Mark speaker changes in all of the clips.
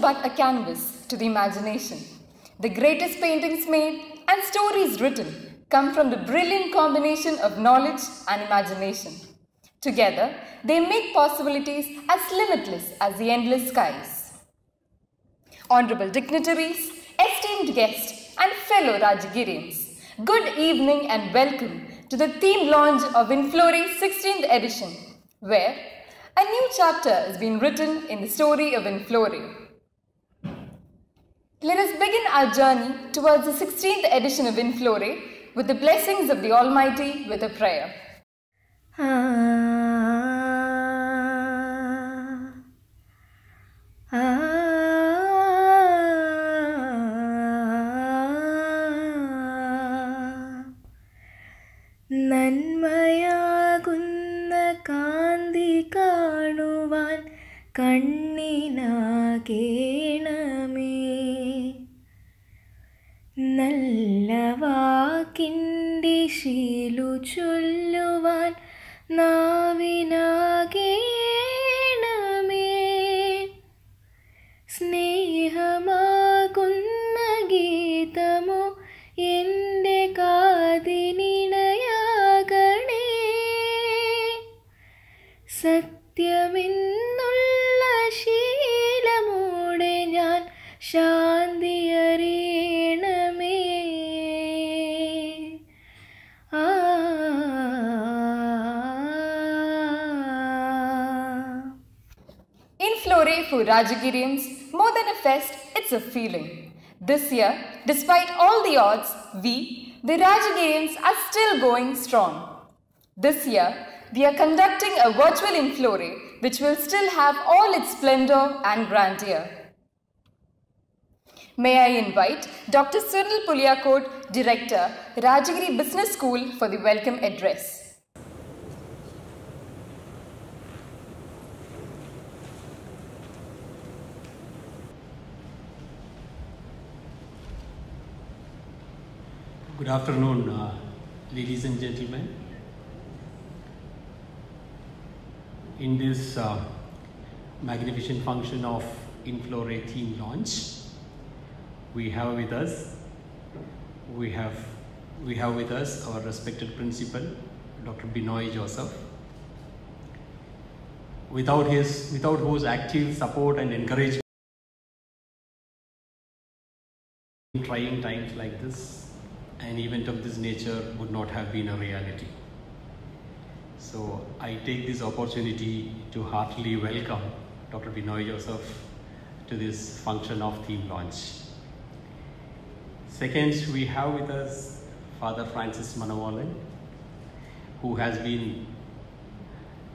Speaker 1: but a canvas to the imagination. The greatest paintings made and stories written come from the brilliant combination of knowledge and imagination. Together, they make possibilities as limitless as the endless skies. Honorable dignitaries, esteemed guests, and fellow Rajagirians, good evening and welcome to the theme launch of Inflore 16th edition, where a new chapter has been written in the story of Inflore. Let us begin our journey towards the 16th edition of Inflore with the blessings of the Almighty with a prayer. Ah, ah. Rajagirians, more than a fest, it's a feeling. This year, despite all the odds, we, the Rajagirians, are still going strong. This year, we are conducting a virtual Inflore which will still have all its splendor and grandeur. May I invite Dr. Sunil Puliakot, Director, Rajagiri Business School, for the welcome address.
Speaker 2: Good afternoon, uh, ladies and gentlemen. In this uh, magnificent function of Inflore theme launch, we have with us, we have, we have with us our respected principal, Dr. Binoy Joseph. Without his, without whose active support and encouragement in trying times like this, an event of this nature would not have been a reality. So I take this opportunity to heartily welcome Dr. Binoy Joseph to this function of theme launch. Second, we have with us Father Francis Manavalan, who has been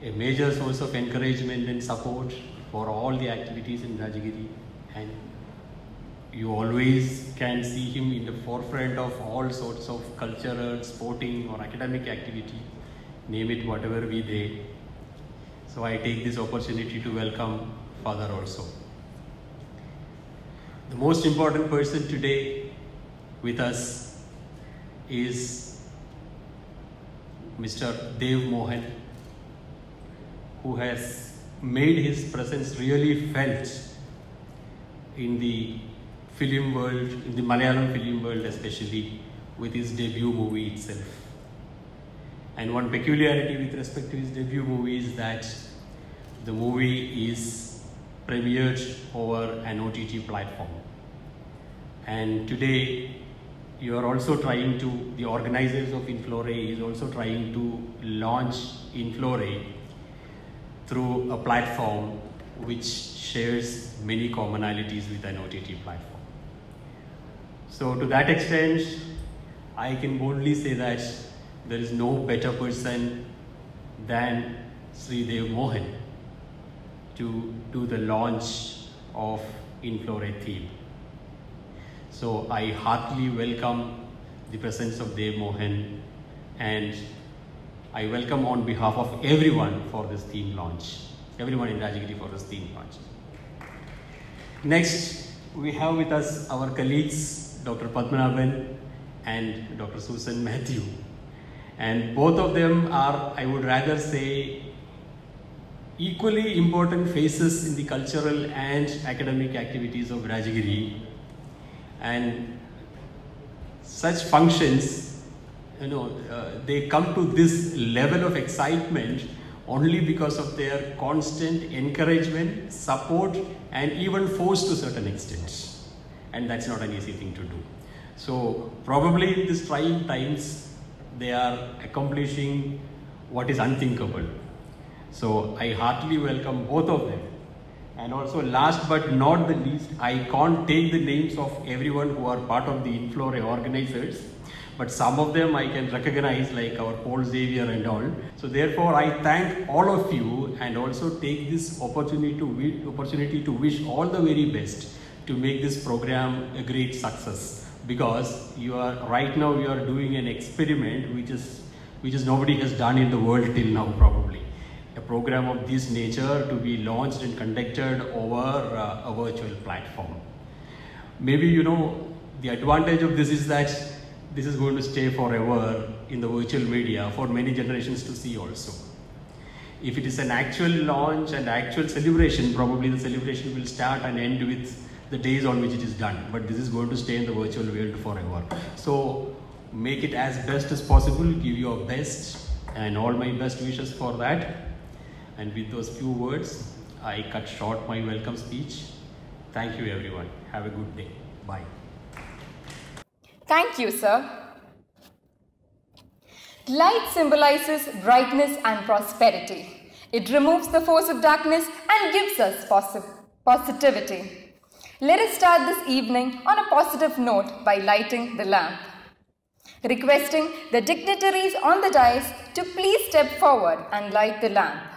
Speaker 2: a major source of encouragement and support for all the activities in Rajagiri and you always can see him in the forefront of all sorts of cultural, sporting or academic activity, name it whatever be there. So I take this opportunity to welcome Father also. The most important person today with us is Mr. Dev Mohan, who has made his presence really felt in the film world, in the Malayalam film world especially, with his debut movie itself. And one peculiarity with respect to his debut movie is that the movie is premiered over an OTT platform. And today, you are also trying to, the organizers of Inflore is also trying to launch Inflore through a platform which shares many commonalities with an OTT platform. So to that extent, I can boldly say that there is no better person than Sri Dev Mohan to do the launch of Inflore theme. So I heartily welcome the presence of Dev Mohan and I welcome on behalf of everyone for this theme launch, everyone in Rajagiri for this theme launch. Next, we have with us our colleagues, Dr. Padmanabhan and Dr. Susan Matthew. And both of them are, I would rather say, equally important faces in the cultural and academic activities of Rajagiri. And such functions, you know, uh, they come to this level of excitement only because of their constant encouragement, support, and even force to certain extent. And that's not an easy thing to do. So, probably in these trying times, they are accomplishing what is unthinkable. So, I heartily welcome both of them. And also, last but not the least, I can't take the names of everyone who are part of the Inflore organizers but some of them I can recognize like our Paul Xavier and all. So therefore I thank all of you and also take this opportunity to, opportunity to wish all the very best to make this program a great success. Because you are right now you are doing an experiment which is which is nobody has done in the world till now probably. A program of this nature to be launched and conducted over uh, a virtual platform. Maybe you know the advantage of this is that this is going to stay forever in the virtual media for many generations to see also. If it is an actual launch and actual celebration, probably the celebration will start and end with the days on which it is done. But this is going to stay in the virtual world forever. So make it as best as possible, give your best and all my best wishes for that. And with those few words, I cut short my welcome speech. Thank you everyone. Have a good day. Bye.
Speaker 1: Thank you, sir. Light symbolizes brightness and prosperity. It removes the force of darkness and gives us posi- positivity. Let us start this evening on a positive note by lighting the lamp. Requesting the dignitaries on the dais to please step forward and light the lamp.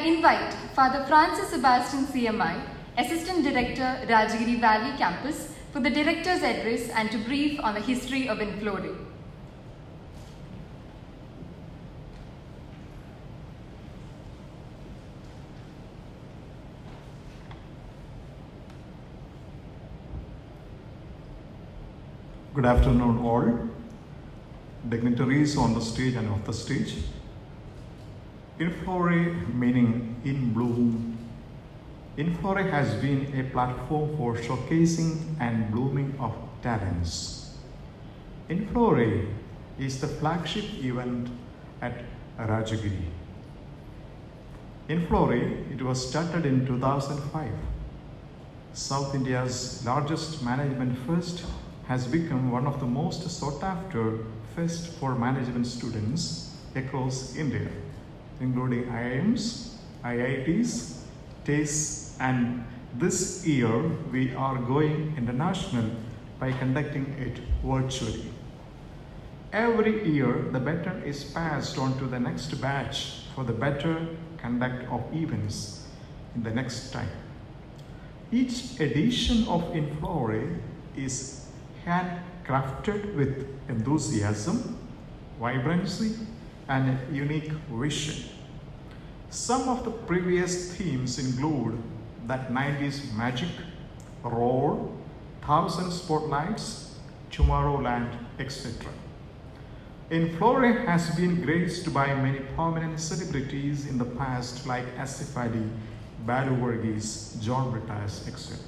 Speaker 1: I invite Father Francis Sebastian CMI, Assistant Director, Rajagiri Valley Campus, for the Director's address and to brief on the history of Inflore.
Speaker 3: Good afternoon, all dignitaries on the stage and off the stage. Inflore meaning in bloom. Inflore has been a platform for showcasing and blooming of talents. Inflore is the flagship event at Rajagiri. Inflore, it was started in 2005. South India's largest management fest has become one of the most sought after fest for management students across India, including IIMs, IITs, TASE, and this year we are going international by conducting it virtually. Every year, the baton is passed on to the next batch for the better conduct of events in the next time. Each edition of Inflore is handcrafted with enthusiasm, vibrancy, and unique vision. Some of the previous themes include that 90s magic, roar, thousand spotlights, Tomorrowland, etc. Inflore has been graced by many prominent celebrities in the past like Asif Ali, Balu Varghese, John Brittas, etc.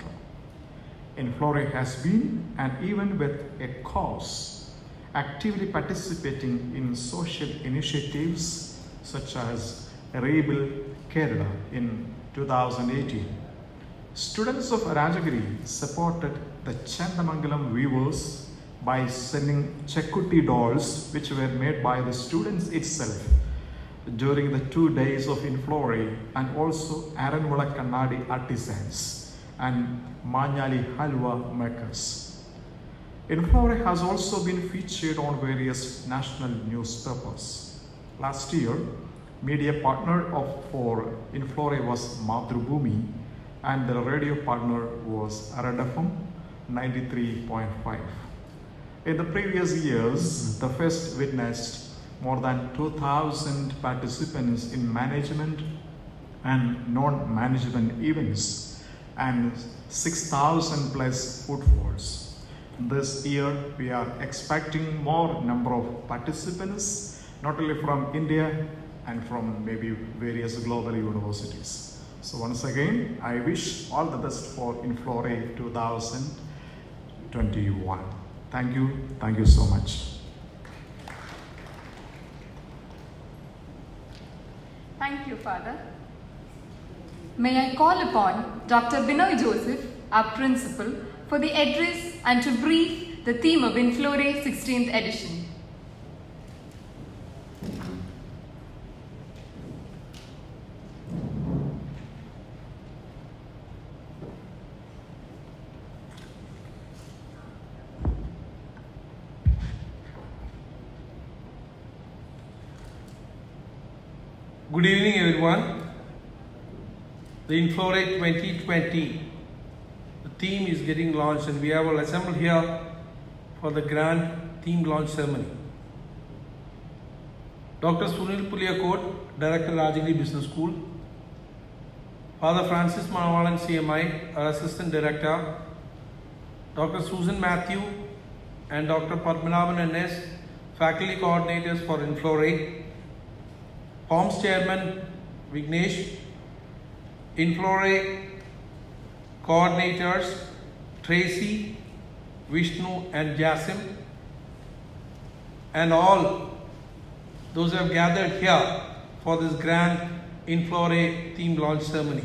Speaker 3: Inflore has been an event with a cause, actively participating in social initiatives such as Rebuild Kerala in 2018. Students of Rajagiri supported the Chendamangalam weavers by sending Chekutti dolls which were made by the students itself during the two days of Inflore and also Aranmula Kannadi artisans and Manyali Halwa makers. Inflore has also been featured on various national newspapers. Last year, media partner of for Inflore was Mathrubhumi and the radio partner was Red FM 93.5. In the previous years, the fest witnessed more than 2,000 participants in management and non-management events and 6,000 plus footfalls. This year, we are expecting more number of participants, not only from India and from maybe various global universities. So once again, I wish all the best for Inflore 2021. Thank you. Thank you so much.
Speaker 1: Thank you, Father. May I call upon Dr. Binoy Joseph, our principal, for the address and to brief the theme of Inflore 16th edition.
Speaker 4: Good evening, everyone. The Inflore 2020, the theme is getting launched, and we have all assembled here for the grand theme launch ceremony. Dr. Sunil Puliakot, Director, Rajagiri Business School. Father Francis Manavalan, CMI, our Assistant Director. Dr. Susan Matthew and Dr. Padmanabhan NS, Faculty Coordinators for Inflore. POMS Chairman Vignesh, Inflore Coordinators Tracy, Vishnu and Jasim, and all those who have gathered here for this grand Inflore theme launch ceremony.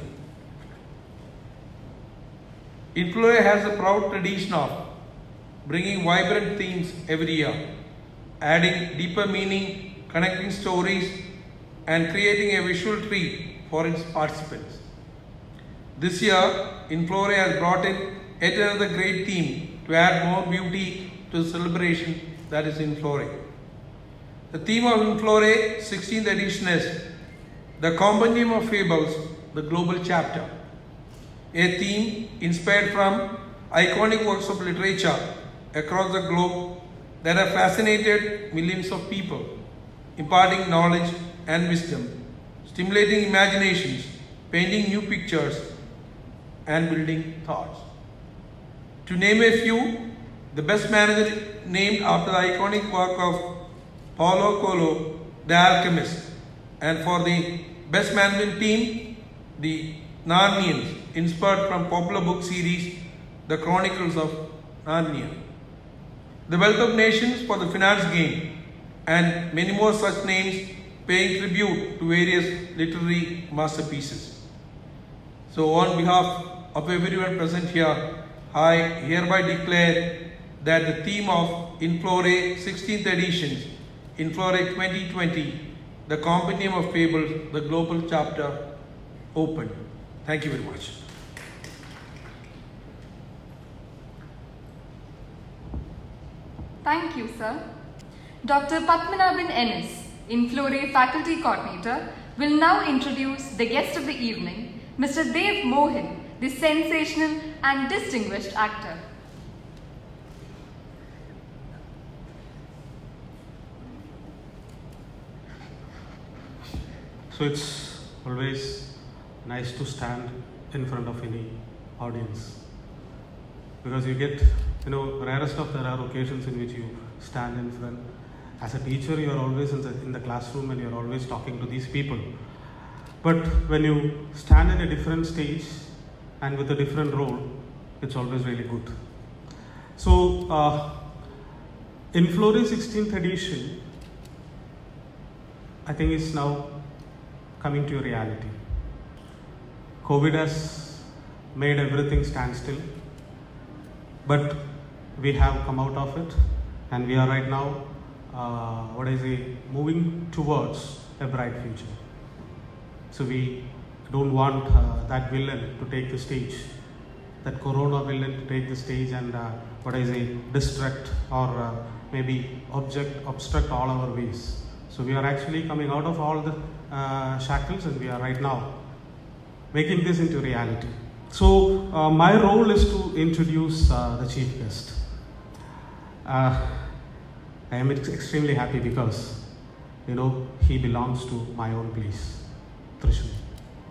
Speaker 4: Inflore has a proud tradition of bringing vibrant themes every year, adding deeper meaning, connecting stories, and creating a visual treat for its participants. This year, Inflore has brought in yet another great theme to add more beauty to the celebration that is Inflore. The theme of Inflore 16th edition is The Compendium of Fables, the Global Chapter, a theme inspired from iconic works of literature across the globe that have fascinated millions of people, imparting knowledge and wisdom, stimulating imaginations, painting new pictures, and building thoughts. To name a few, the best manager named after the iconic work of Paulo Coelho, The Alchemist, and for the best management team, the Narnians, inspired from popular book series The Chronicles of Narnia. The Wealth of Nations for the finance game, and many more such names paying tribute to various literary masterpieces. So, on behalf of everyone present here, I hereby declare that the theme of Inflore 16th edition, Inflore 2020, the Compendium of Fables, the global chapter, open. Thank you very much.
Speaker 1: Thank you, sir. Dr. Padmanabhan NS, Inflore Faculty Coordinator, will now introduce the guest of the evening, Mr. Dev Mohan, the sensational and distinguished actor.
Speaker 5: So it's always nice to stand in front of any audience because you get, you know, rarest of there are occasions in which you stand in front. As a teacher, you are always in the, in the classroom and you are always talking to these people. But when you stand in a different stage and with a different role, it's always really good. So, uh, Inflore 16th edition, I think is now coming to a reality. COVID has made everything stand still, but we have come out of it, and we are right now, uh, what is it, moving towards a bright future. So we don't want uh, that villain to take the stage, that corona villain to take the stage and uh, what is it, distract or uh, maybe object obstruct all our ways. So we are actually coming out of all the uh, shackles and we are right now making this into reality. So uh, my role is to introduce uh, the chief guest. Uh, I am ex- extremely happy because you know he belongs to my own place, Trishur.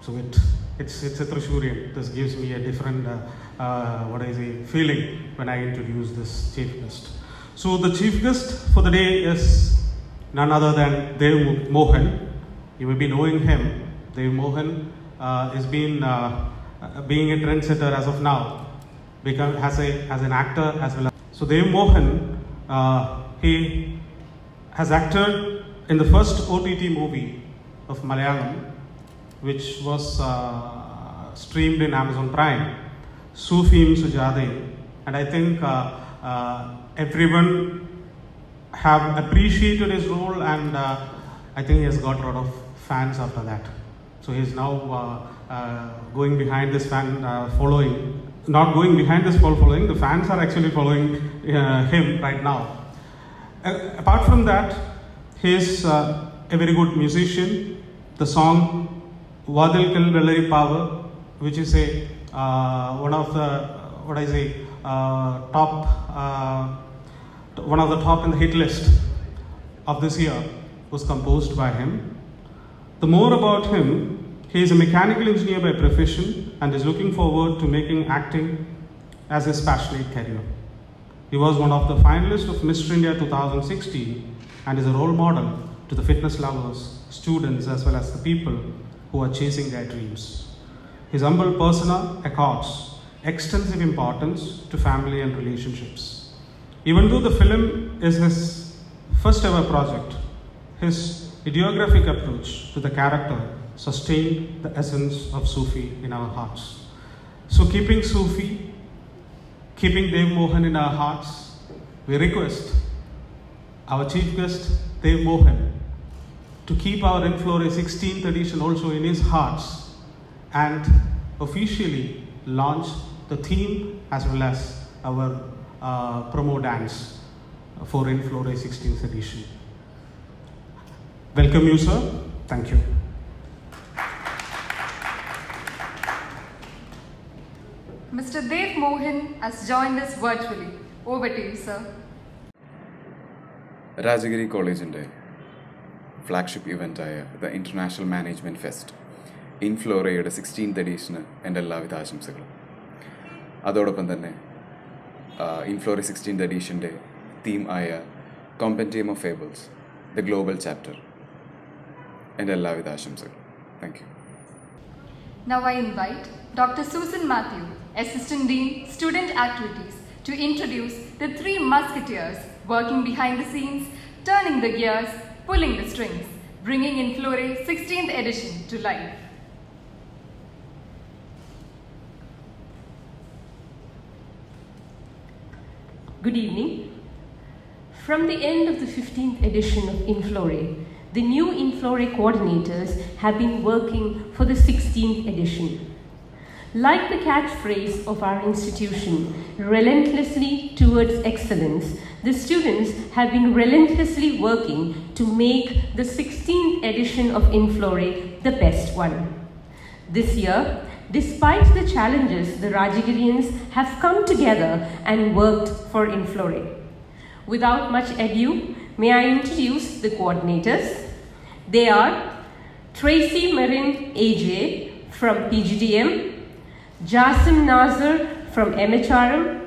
Speaker 5: So it it's it's a Trishurian. This gives me a different uh, uh, what I say feeling when I introduce this chief guest. So the chief guest for the day is none other than Dev Mohan. You may be knowing him. Dev Mohan uh, has been uh, uh, being a trendsetter as of now, become as a as an actor as well. As, so Dev Mohan, uh, he has acted in the first OTT movie of Malayalam, which was uh, streamed in Amazon Prime, Sufiyum Sujathayum, and I think uh, uh, everyone have appreciated his role, and uh, I think he has got a lot of fans after that. So he is now uh, uh, going behind this fan following, not going behind this fol- following. The fans are actually following him right now. Apart from that, he is a very good musician. The song Vathikkalu Vellaripravu, which is a uh, one of the what I say uh, top uh, one of the top in the hit list of this year was composed by him. The more about him, he is a mechanical engineer by profession and is looking forward to making acting as his passionate career. He was one of the finalists of Mr. India 2016 and is a role model to the fitness lovers, students, as well as the people who are chasing their dreams. His humble persona accords extensive importance to family and relationships. Even though the film is his first ever project, his ideographic approach to the character sustained the essence of Sufi in our hearts. So, keeping Sufi, keeping Dev Mohan in our hearts, we request our chief guest, Dev Mohan, to keep our Inflore 16th edition also in his hearts and officially launch the theme as well as our uh, promo dance for Inflore 16th edition. Welcome you, sir. Thank you.
Speaker 1: Mr. Dev Mohan has joined us virtually. Over to you, sir.
Speaker 6: Rajagiri കോളേജിൻ്റെ flagship ഇവന്റായ the international management fest ഇൻഫ്ലോറയുടെ sixteenth എഡീഷന് എന്റെ എല്ലാവിധ ആശംസകളും. അതോടൊപ്പം തന്നെ ഇൻഫ്ലോറ sixteenth എഡീഷന്റെ തീം ആയ compendium of fables the global chapter എന്റെ എല്ലാവിധ ആശംസകളും. Thank you
Speaker 1: Now I invite Dr. Susan Matthew, Assistant Dean, Student Activities, to introduce the three musketeers working behind the scenes turning the gears, pulling the strings, bringing Inflore 16th edition to life.
Speaker 7: Good evening. From the end of the 15th edition of Inflore, the new Inflore coordinators have been working for the 16th edition. Like the catchphrase of our institution, relentlessly towards excellence, the students have been relentlessly working to make the 16th edition of Inflore the best one. This year, despite the challenges, the Rajagirians have come together and worked for Inflore. Without much ado, may I introduce the coordinators? They are Tracy Marin AJ from PGDM, Jasim Nazar from MHRM,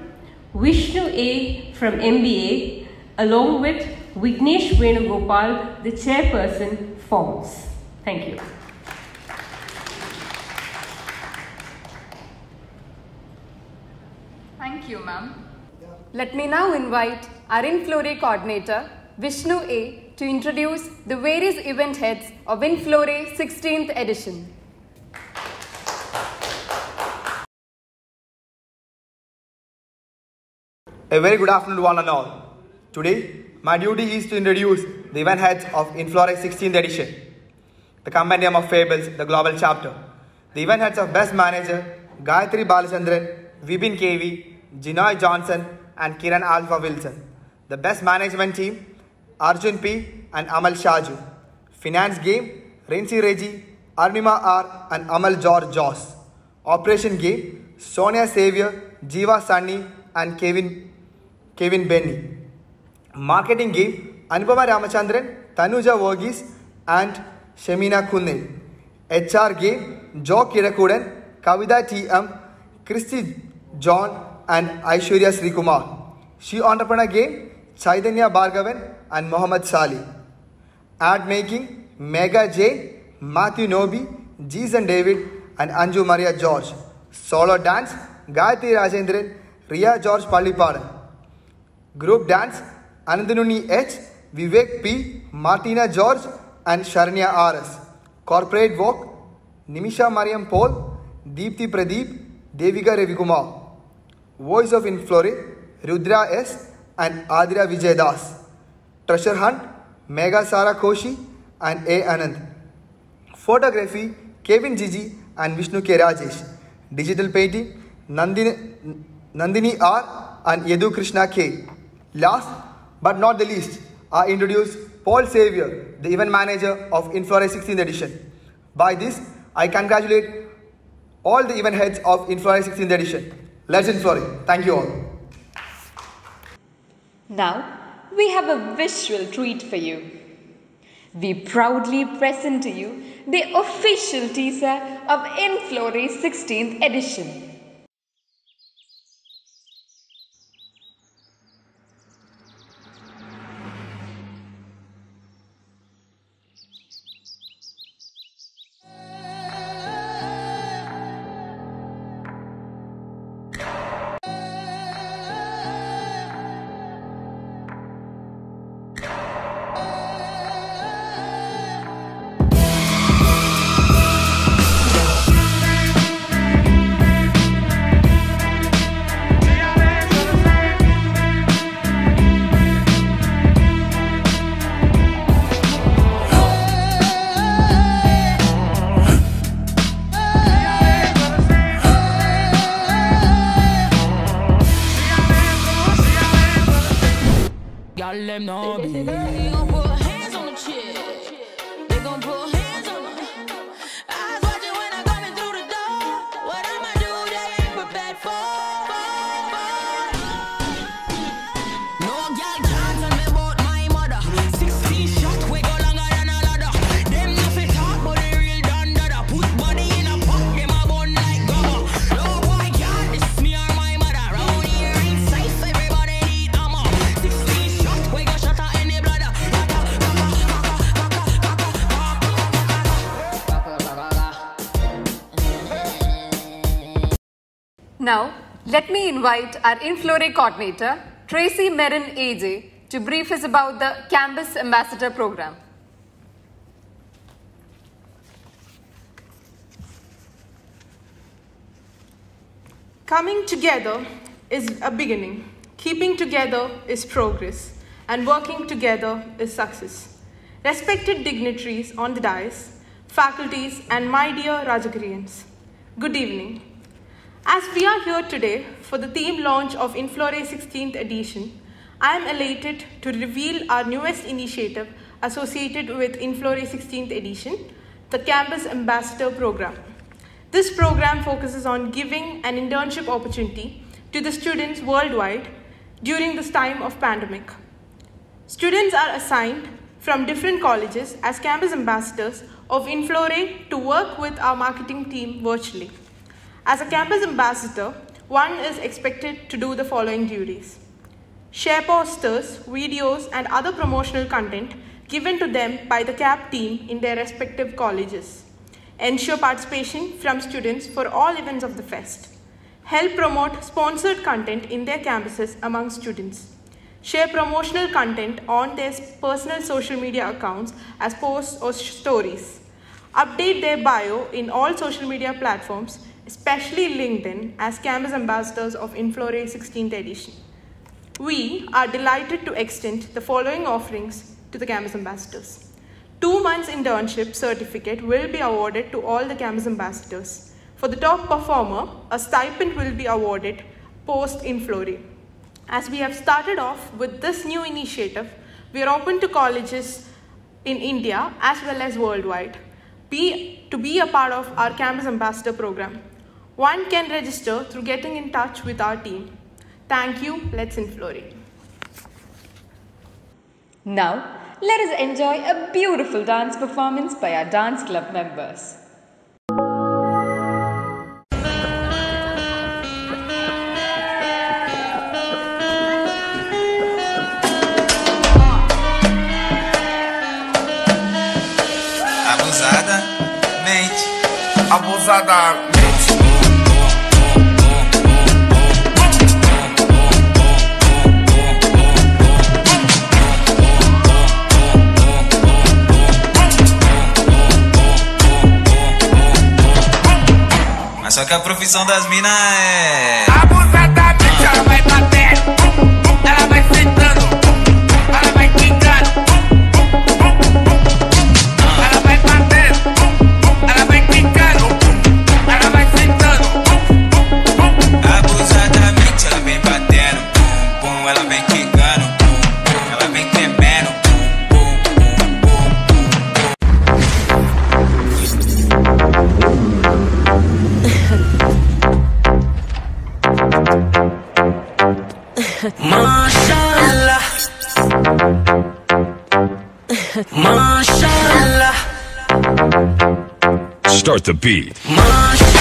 Speaker 7: Vishnu A from MBA, along with Vignesh Venugopal, the chairperson, forms. Thank you.
Speaker 1: Thank you, ma'am. Let me now invite our Inflore coordinator, Vishnu A, to introduce the various event heads of Inflore 16th edition.
Speaker 8: A very good afternoon one and all. Today, my duty is to introduce the event heads of Inflore 16th edition, the compendium of fables, the global chapter. The event heads of Best Manager, Gayatri Balachandran, Vibin KV, Jinoy Johnson, and Kiran Alpha Wilson. The Best Management Team, Arjun P. and Amal Shaju. Finance Game, Renzi Reggie, Arnima R. and Amal George Joss. Operation Game, Sonia Xavier, Jiva Sunny, and Kevin, Kevin Benny. Marketing Game, Anupama Ramachandran, Tanuja Verghese, and Shemina Kunnel. HR Game, Joe Kirakudan, Kavida T.M., Christy John, and Aishwarya Srikumar. She Entrepreneur Game, Chaitanya Bhargavan, and Mohammad Sali. Ad Making, Mega J, Matthew Nobi, Jason David, and Anju Maria George. Solo Dance, Gayatri Rajendran, Ria George Pallipadan. Group Dance, Anandanuni H, Vivek P, Martina George, and Sharanya R.S. Corporate Walk, Nimisha Mariam Paul, Deepthi Pradeep, Devika Ravikumar. Voice of Inflore, Rudra S. and Adira Vijay Das. Treasure Hunt, Mega Sara Koshi and A. Anand. Photography, Kevin Gigi and Vishnu K. Rajesh. Digital painting, Nandini, Nandini R. and Yadu Krishna K. Last but not the least, I introduce Paul Xavier, the event manager of Inflore 16th edition. By this, I congratulate all the event heads of Inflore 16th edition. Let's Inflore. Thank you all.
Speaker 9: Now, we have a visual treat for you. We proudly present to you the official teaser of Inflore 16th edition.
Speaker 1: Let me invite our Inflore coordinator, Tracy Merin AJ,
Speaker 10: to brief us about the Campus Ambassador Program.
Speaker 11: Coming together is a beginning, keeping together is progress, and working together is success. Respected dignitaries on the dais, faculties, and my dear Rajagirians, good evening. As we are here today for the theme launch of Inflore 16th edition, I am elated to reveal our newest initiative associated with Inflore 16th edition, the Campus Ambassador Program. This program focuses on giving an internship opportunity to the students worldwide during this time of pandemic. Students are assigned from different colleges as campus ambassadors of Inflore to work with our marketing team virtually. As a campus ambassador, one is expected to do the following duties. Share posters, videos, and other promotional content given to them by the CAP team in their respective colleges. Ensure participation from students for all events of the fest. Help promote sponsored content in their campuses among students. Share promotional content on their personal social media accounts as posts or stories. Update their bio in all social media platforms, especially LinkedIn, as campus ambassadors of Inflore 16th edition. We are delighted to extend the following offerings to the campus ambassadors. Two months internship certificate will be awarded to all the campus ambassadors. For the top performer, a stipend will be awarded post Inflore. As we have started off with this new initiative, we are open to colleges in India as well as worldwide be, to be a part of our campus ambassador program. One can register through getting in touch with our team. Thank you. Let's Inflore.
Speaker 1: Now, let us enjoy a beautiful dance performance by our dance club members.
Speaker 12: Abusadamente. Abusadamente. Mas só que a profissão das minas é.
Speaker 13: Start the beat.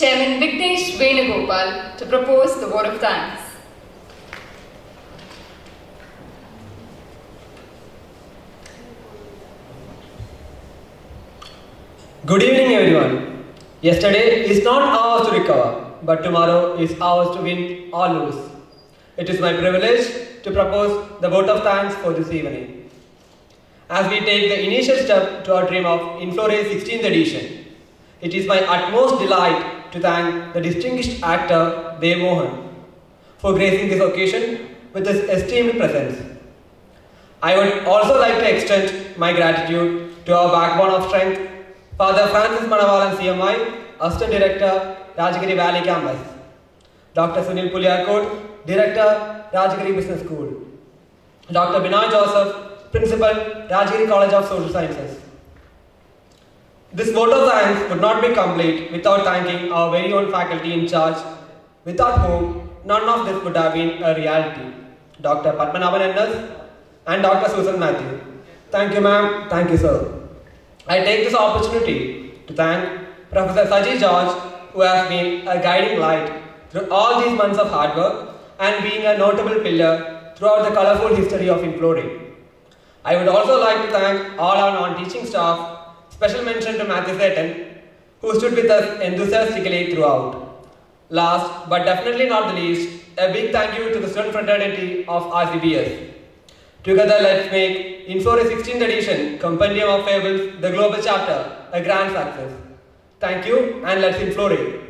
Speaker 1: Chairman Vignesh Venugopal, to propose the vote of thanks.
Speaker 14: Good evening, everyone. Yesterday is not ours to recover, but tomorrow is ours to win or lose. It is my privilege to propose the vote of thanks for this evening. As we take the initial step to our dream of Inflore 16th edition, it is my utmost delight to thank the distinguished actor Dev Mohan for gracing this occasion with his esteemed presence. I would also like to extend my gratitude to our backbone of strength, Father Francis Manavalan CMI, Assistant Director, Rajagiri Valley Campus, Dr. Sunil Puliakot, Director, Rajagiri Business School, Dr. Binoy Joseph, Principal, Rajagiri College of Social Sciences. This of thanks would not be complete without thanking our very own faculty in charge, without whom none of this would have been a reality. Dr. Padmanabhan NS and Dr. Susan Matthew. Thank you, ma'am. Thank you, sir. I take this opportunity to thank Professor Saji George, who has been a guiding light through all these months of hard work and being a notable pillar throughout the colorful history of Inflore. I would also like to thank all our non-teaching staff, special mention to Matthew Seton, who stood with us enthusiastically throughout. Last but definitely not the least, a big thank you to the student fraternity of RCBS. Together, let's make Inflore 16th edition Compendium of Fables, the global chapter, a grand success. Thank you, and let's Inflore.